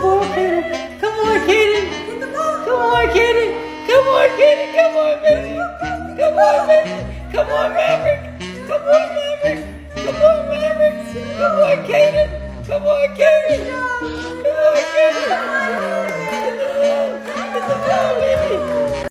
ball, Caedon. Come on, Caedon. Come on, Caedon. Come on, Caedon. Come on, Missy. Come on, Missy. Come on, Maverick. Come on, Maverick. Come on, Maverick. Come on, Caedon. Come on, Caedon. Come on, Caedon.